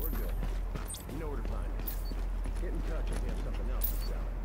We're good. You know where to find us. Get in touch if you have something else to sell.